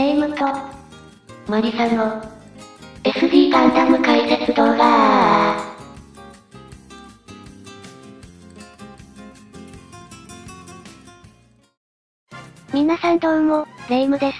レイムと、マリサの、SD ガンダム解説動画皆さんどうも、レイムです。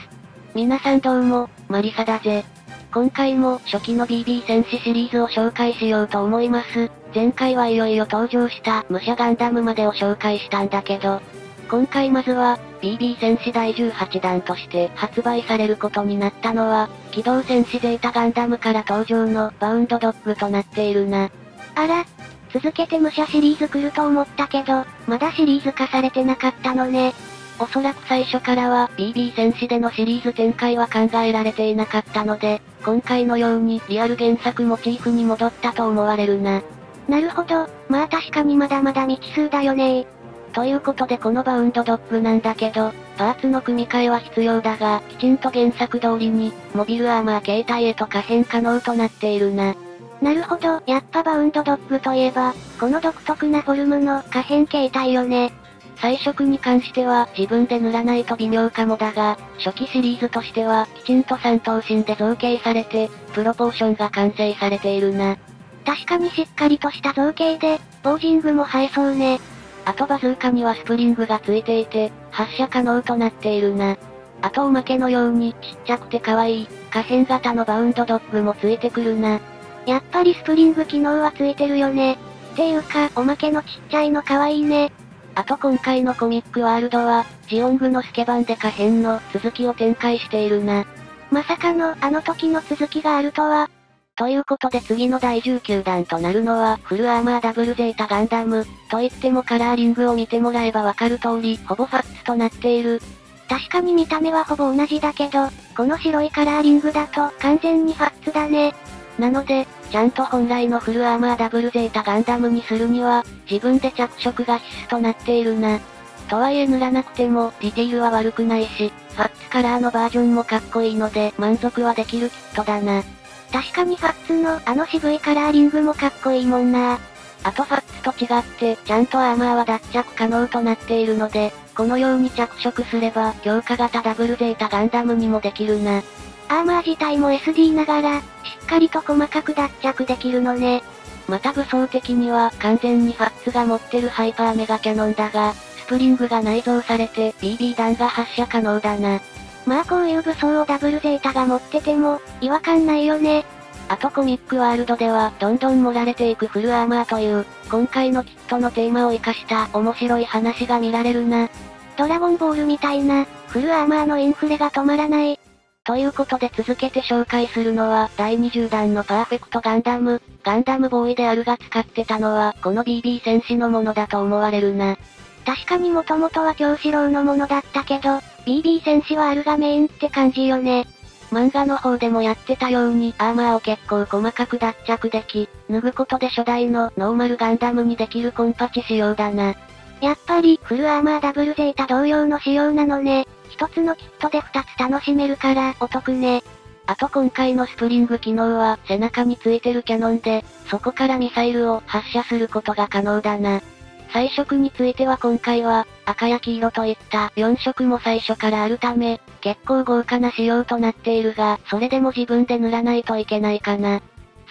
皆さんどうも、マリサだぜ。今回も初期の BB 戦士シリーズを紹介しようと思います。前回はいよいよ登場した武者ガンダムまでを紹介したんだけど、今回まずは、BB 戦士第18弾として発売されることになったのは、機動戦士ゼータガンダムから登場のバウンドドッグとなっているな。あら、続けて武者シリーズ来ると思ったけど、まだシリーズ化されてなかったのね。おそらく最初からは BB 戦士でのシリーズ展開は考えられていなかったので、今回のようにリアル原作モチーフに戻ったと思われるな。なるほど、まあ確かにまだまだ未知数だよねということでこのバウンドドッグなんだけど、パーツの組み替えは必要だが、きちんと原作通りに、モビルアーマー形態へと可変可能となっているな。なるほど、やっぱバウンドドッグといえば、この独特なフォルムの可変形態よね。彩色に関しては自分で塗らないと微妙かもだが、初期シリーズとしてはきちんと三頭身で造形されて、プロポーションが完成されているな。確かにしっかりとした造形で、ボージングも映えそうね。あとバズーカにはスプリングがついていて、発射可能となっているな。あとおまけのようにちっちゃくて可愛い、可変型のバウンドドッグもついてくるな。やっぱりスプリング機能はついてるよね。っていうか、おまけのちっちゃいの可愛いね。あと今回のコミックワールドは、ジオングのスケ版で可変の続きを展開しているな。まさかのあの時の続きがあるとは。ということで次の第19弾となるのは、フルアーマーダブルゼータガンダム、と言ってもカラーリングを見てもらえばわかる通り、ほぼファッツとなっている。確かに見た目はほぼ同じだけど、この白いカラーリングだと完全にファッツだね。なので、ちゃんと本来のフルアーマーダブルゼータガンダムにするには、自分で着色が必須となっているな。とはいえ塗らなくても、ディテールは悪くないし、ファッツカラーのバージョンもかっこいいので、満足はできるキットだな。確かにファッツのあの渋いカラーリングもかっこいいもんな。あとファッツと違って、ちゃんとアーマーは脱着可能となっているので、このように着色すれば、強化型ダブルゼータガンダムにもできるな。アーマー自体も SD ながら、しっかりと細かく脱着できるのね。また武装的には完全にファッツが持ってるハイパーメガキャノンだが、スプリングが内蔵されて BB 弾が発射可能だな。まあこういう武装をダブルゼータが持ってても、違和感ないよね。あとコミックワールドでは、どんどん盛られていくフルアーマーという、今回のキットのテーマを活かした面白い話が見られるな。ドラゴンボールみたいな、フルアーマーのインフレが止まらない。ということで続けて紹介するのは、第20弾のパーフェクトガンダム、ガンダムボーイであるが使ってたのは、この BB 戦士のものだと思われるな。確かにもともとは京志郎のものだったけど、BB 戦士はあるがメインって感じよね。漫画の方でもやってたようにアーマーを結構細かく脱着でき、脱ぐことで初代のノーマルガンダムにできるコンパチ仕様だな。やっぱりフルアーマーダブルゼータ同様の仕様なのね。一つのキットで二つ楽しめるからお得ね。あと今回のスプリング機能は背中についてるキャノンで、そこからミサイルを発射することが可能だな。彩色については今回は、赤や黄色といった4色も最初からあるため、結構豪華な仕様となっているが、それでも自分で塗らないといけないかな。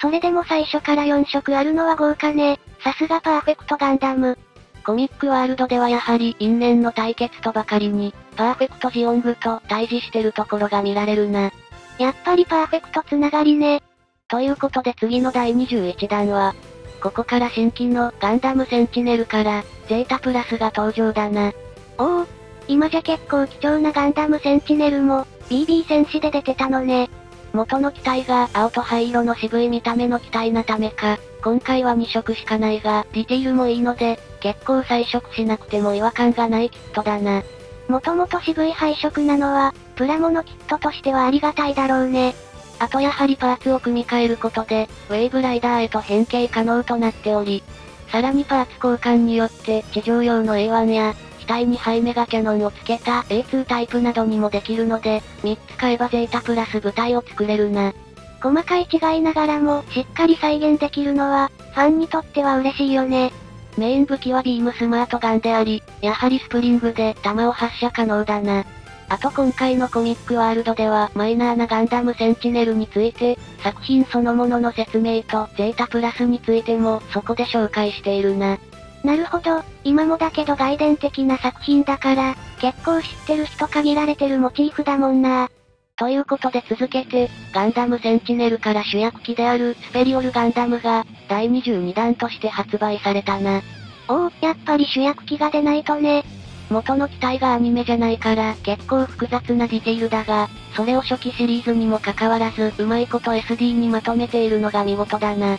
それでも最初から4色あるのは豪華ね。さすがパーフェクトガンダム。コミックワールドではやはり因縁の対決とばかりに、パーフェクトジオングと対峙してるところが見られるな。やっぱりパーフェクトつながりね。ということで次の第21弾は、ここから新規のガンダムセンチネルから、ゼータプラスが登場だな。おお、今じゃ結構貴重なガンダムセンチネルも、BB 戦士で出てたのね。元の機体が青と灰色の渋い見た目の機体なためか、今回は2色しかないが、ディティールもいいので、結構彩色しなくても違和感がないキットだな。もともと渋い配色なのは、プラモのキットとしてはありがたいだろうね。あとやはりパーツを組み替えることで、ウェーブライダーへと変形可能となっており、さらにパーツ交換によって地上用の A1 や、機体にハイメガキャノンをつけた A2 タイプなどにもできるので、3つ買えばゼータプラス部隊を作れるな。細かい違いながらも、しっかり再現できるのは、ファンにとっては嬉しいよね。メイン武器はビームスマートガンであり、やはりスプリングで弾を発射可能だな。あと今回のコミックワールドではマイナーなガンダムセンチネルについて、作品そのものの説明とゼータプラスについてもそこで紹介しているな。なるほど、今もだけど外伝的な作品だから、結構知ってる人限られてるモチーフだもんな。ということで続けて、ガンダムセンチネルから主役機であるスペリオルガンダムが、第22弾として発売されたな。おお、やっぱり主役機が出ないとね。元の機体がアニメじゃないから結構複雑なディティールだが、それを初期シリーズにもかかわらずうまいこと SD にまとめているのが見事だな。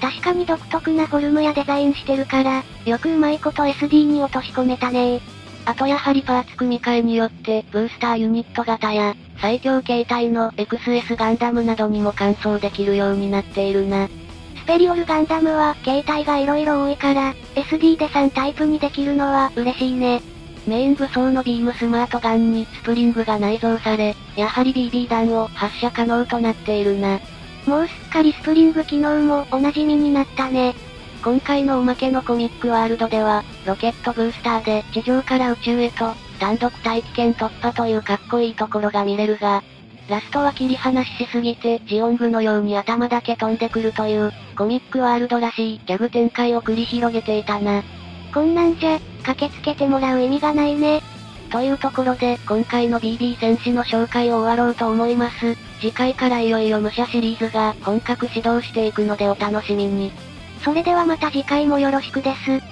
確かに独特なフォルムやデザインしてるから、よくうまいこと SD に落とし込めたねあとやはりパーツ組み替えによって、ブースターユニット型や、最強形態の XS ガンダムなどにも換装できるようになっているな。スペリオルガンダムは形態が色々多いから、SD で3タイプにできるのは嬉しいね。メイン武装のビームスマートガンにスプリングが内蔵され、やはり BB 弾を発射可能となっているな。もうすっかりスプリング機能もお馴染みになったね。今回のおまけのコミックワールドでは、ロケットブースターで地上から宇宙へと、単独大気圏突破というかっこいいところが見れるが、ラストは切り離ししすぎてジオングのように頭だけ飛んでくるという、コミックワールドらしいギャグ展開を繰り広げていたな。こんなんじゃ、駆けつけてもらう意味がないね。というところで、今回の BB 戦士の紹介を終わろうと思います。次回からいよいよ武者シリーズが本格始動していくのでお楽しみに。それではまた次回もよろしくです。